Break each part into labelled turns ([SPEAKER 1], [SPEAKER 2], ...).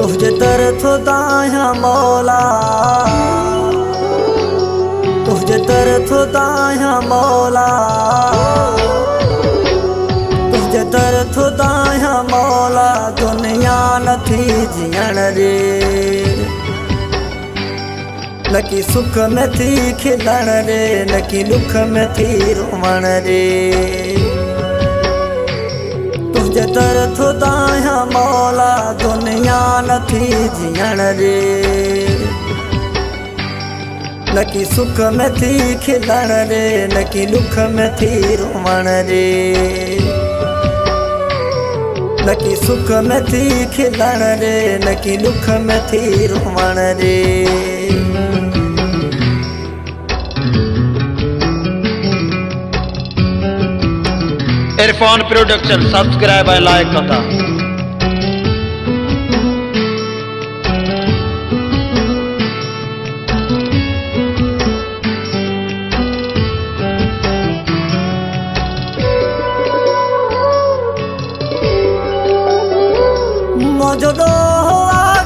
[SPEAKER 1] तुझे दर थो दाया मौला। तुझे दर थो दाया मौला। तुझे दर थो दाया मौला, दुनिया नथी जीअण रे। नकी सुख में थी खिलण रे नकी दुख में थी रोवण रे। तुझे दर थो दाया मौला दुनिया नथी जीअण रे नकी सुख में थी खिलण रे नकी दुख में थी रोवण रे नकी सुख में थी खिलण रे नकी दुख में थी रोवण रे
[SPEAKER 2] इरफान प्रोडक्शन सब्सक्राइब ऐं लाइक कंदा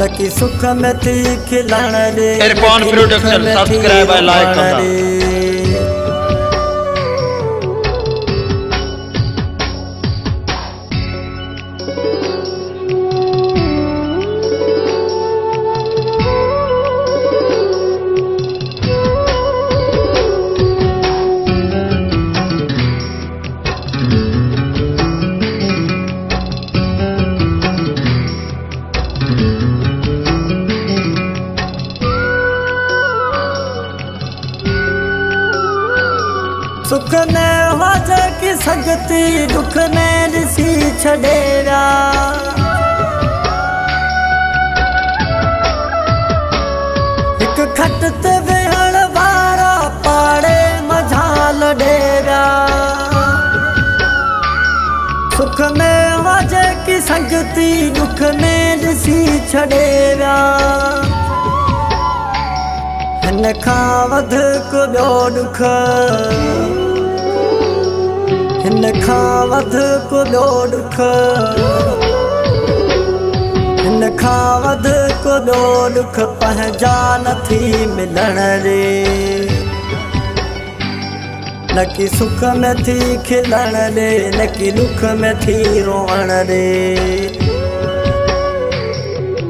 [SPEAKER 1] लकी सुख में थी खिलण रे
[SPEAKER 2] इरफान प्रोडक्शन, सब्सक्राइब लाइक
[SPEAKER 1] रोवण सुख ने वज की संगति, दुख ने ॾिसी छॾेरा हिकु खट ते वेहण पाड़े मझाल ॾेरा सुख में वज की संगति, दुख में ॾिसी छॾेरा हिन खां वधीक हिन खां। वधीक ॿियो ॾुख हिन खां वधीक ॿियो ॾुख पंहिंजा नथी मिलण रे। न की सुख में थी खिलण रे, न दुख में थी रोवण रे।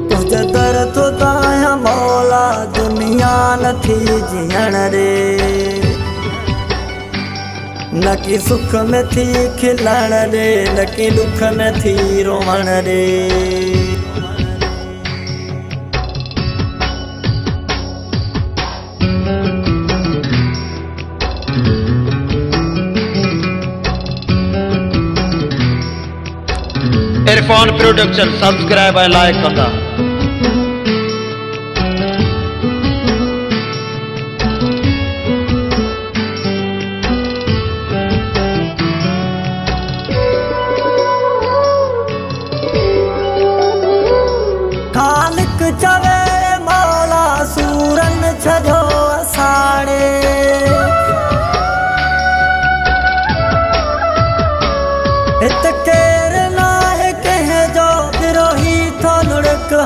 [SPEAKER 1] तुझे दर थो दाया मौला, दुनिया नथी जीअण रे। न की सुख में थी, खिलण रे न की दुख में थी, रोवण रे
[SPEAKER 2] इरफान प्रोडक्शन, सब्सक्राइब ऐं लाइक कंदा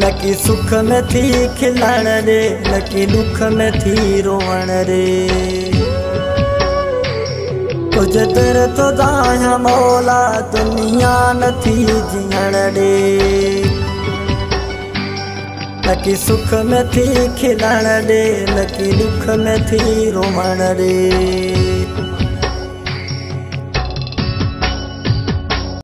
[SPEAKER 1] न की सुख में थी खिलण ॾे न की दुख में थी रोअण ॾे कुझु दर तो दाया मौला दुनिया नथी जीअण ॾे न की सुख में थी खिलण ॾे न दुख में थी रोअण ॾे